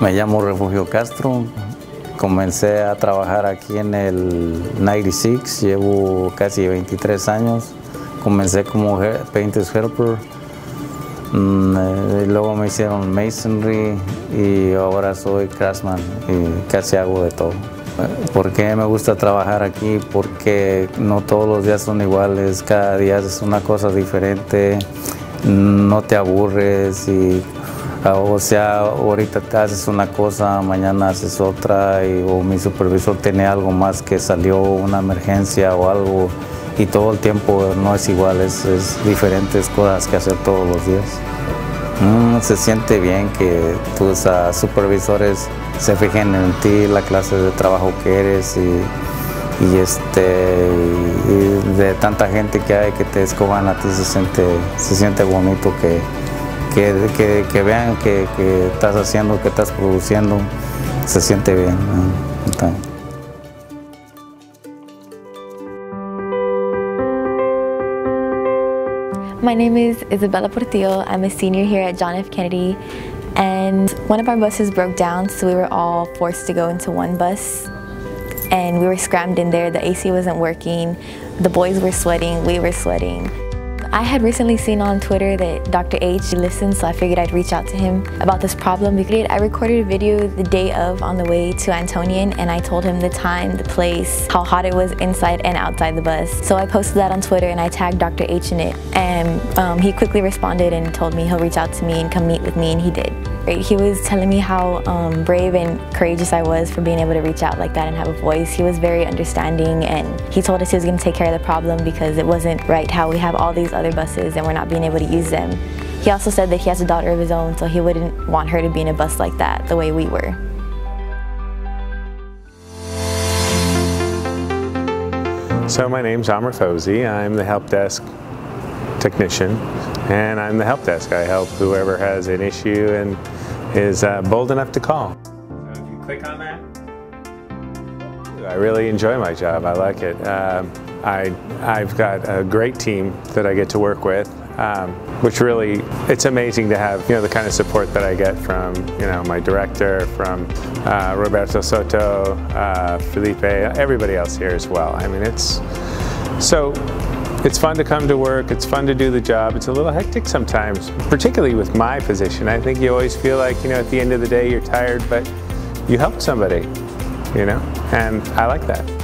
Me llamo Refugio Castro. Comencé a trabajar aquí en el 96, llevo casi 23 años. Comencé como painter's helper, mm, eh, luego me hicieron masonry y ahora soy craftsman y casi hago de todo. ¿Por qué me gusta trabajar aquí? Porque no todos los días son iguales, cada día es una cosa diferente, no te aburres y o sea, ahorita te haces una cosa, mañana haces otra, y, o mi supervisor tiene algo más que salió, una emergencia o algo, y todo el tiempo no es igual, es, diferentes cosas que hacer todos los días. Mm, se siente bien que tus uh, supervisores se fijen en ti, la clase de trabajo que eres y, este de tanta gente que hay que te escoban a ti se siente, se siente bonito que, que, que, vean que, que, estás haciendo, que estás produciendo, se siente bien. My name is Isabella Portillo. I'm a senior here at John F. Kennedy and one of our buses broke down so we were all forced to go into one bus and we were scrammed in there. The AC wasn't working. The boys were sweating, we were sweating. I had recently seen on Twitter that Dr. H listens, so I figured I'd reach out to him about this problem. I recorded a video the day of on the way to Antonian, and I told him the time, the place, how hot it was inside and outside the bus. So I posted that on Twitter and I tagged Dr. H in it. And um, he quickly responded and told me he'll reach out to me and come meet with me, and he did. He was telling me how um, brave and courageous I was for being able to reach out like that and have a voice. He was very understanding and he told us he was going to take care of the problem because it wasn't right how we have all these other buses and we're not being able to use them. He also said that he has a daughter of his own so he wouldn't want her to be in a bus like that the way we were. So my name's Amr Fawzi. I'm the help desk technician and I'm the help desk. I help whoever has an issue and is uh, bold enough to call. So if you click on that, I really enjoy my job. I like it. Um, I, I've got a great team that I get to work with, um, which really, it's amazing to have, you know, the kind of support that I get from, you know, my director, from uh, Roberto Soto, uh, Felipe, everybody else here as well. I mean, it's, so it's fun to come to work, it's fun to do the job. It's a little hectic sometimes, particularly with my position. I think you always feel like, you know, at the end of the day you're tired, but you helped somebody, you know, and I like that.